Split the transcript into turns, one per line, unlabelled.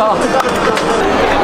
か。